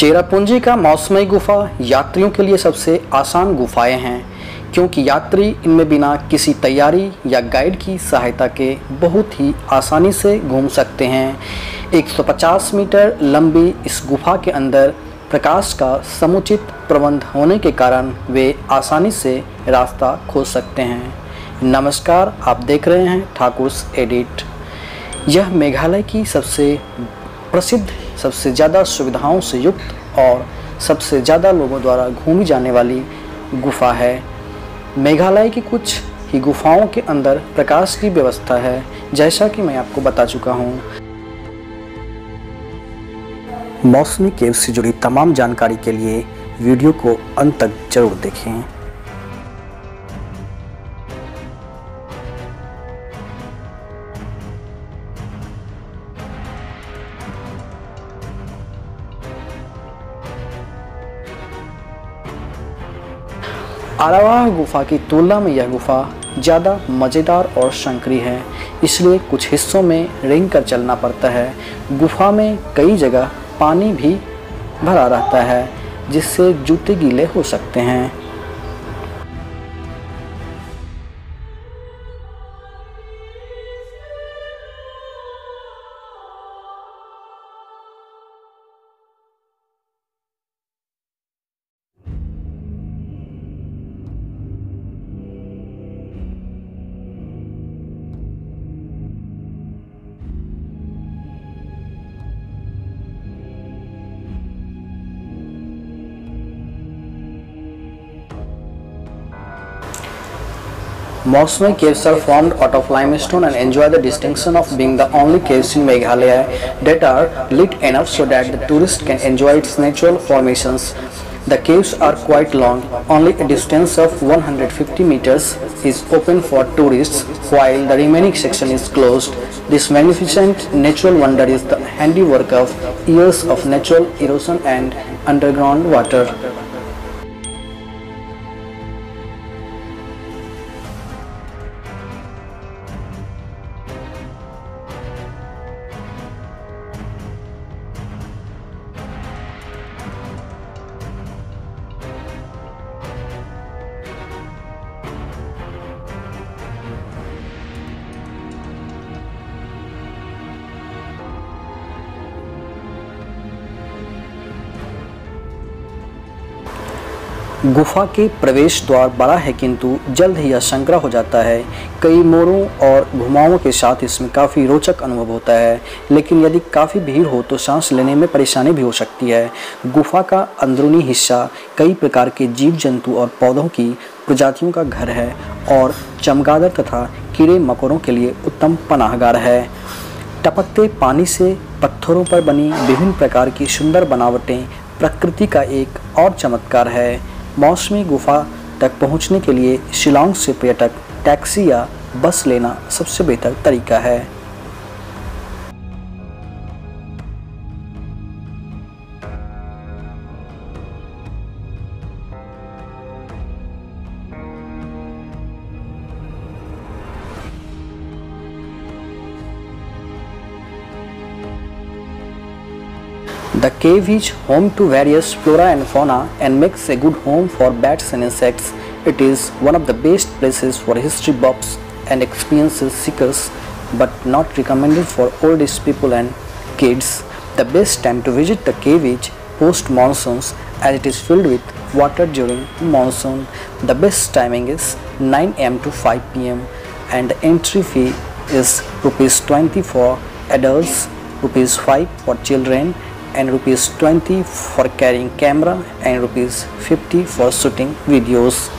चेरापूंजी का मौसमी गुफा यात्रियों के लिए सबसे आसान गुफाएँ हैं, क्योंकि यात्री इनमें बिना किसी तैयारी या गाइड की सहायता के बहुत ही आसानी से घूम सकते हैं। 150 मीटर लंबी इस गुफा के अंदर प्रकाश का समुचित प्रबंध होने के कारण वे आसानी से रास्ता खोज सकते हैं। नमस्कार, आप देख रहे हैं ठाकुर्स एडिट। यह मेघालय की सबसे प्रसिद्ध सबसे ज़्यादा सुविधाओं से युक्त और सबसे ज़्यादा लोगों द्वारा घूमी जाने वाली गुफा है। मेघालय की कुछ ही गुफाओं के अंदर प्रकाश की व्यवस्था है, जैसा कि मैं आपको बता चुका हूँ। मौसमी केव से जुड़ी तमाम जानकारी के लिए वीडियो को अंत तक ज़रूर देखें। आरावाह गुफा की तुलना में यह गुफा ज़्यादा मज़ेदार और शंकरी है, इसलिए कुछ हिस्सों में रिंग कर चलना पड़ता है। गुफा में कई जगह पानी भी भरा रहता है, जिससे जूते गीले हो सकते हैं। Mosme caves are formed out of limestone and enjoy the distinction of being the only caves in Meghalaya that are lit enough so that the tourist can enjoy its natural formations. The caves are quite long, only a distance of 150 meters is open for tourists while the remaining section is closed. This magnificent natural wonder is the handiwork of years of natural erosion and underground water. गुफा के प्रवेश द्वार बड़ा है किंतु जल्द ही यह संकरा हो जाता है। कई मोड़ों और घुमावों के साथ इसमें काफ़ी रोचक अनुभव होता है, लेकिन यदि काफ़ी भीड़ हो तो सांस लेने में परेशानी भी हो सकती है। गुफा का अंदरूनी हिस्सा कई प्रकार के जीव जंतु और पौधों की प्रजातियों का घर है और चमगादड़ तथा कीड़े मकोड़ों के लिए उत्तम पनाहगार है। टपकते पानी से पत्थरों पर बनी विभिन्न प्रकार की सुंदर बनावटें प्रकृति का एक और चमत्कार है। मौसमी गुफा तक पहुँचने के लिए शिलोंग से पर्यटक टैक्सी या बस लेना सबसे बेहतर तरीका है। The cave is home to various flora and fauna and makes a good home for bats and insects. It is one of the best places for history buffs and experiences seekers but not recommended for old age people and kids. The best time to visit the cave is post monsoons as it is filled with water during monsoon. The best timing is 9 am to 5 pm and the entry fee is rupees 20 for adults, rupees 5 for children and rupees 20 for carrying camera and rupees 50 for shooting videos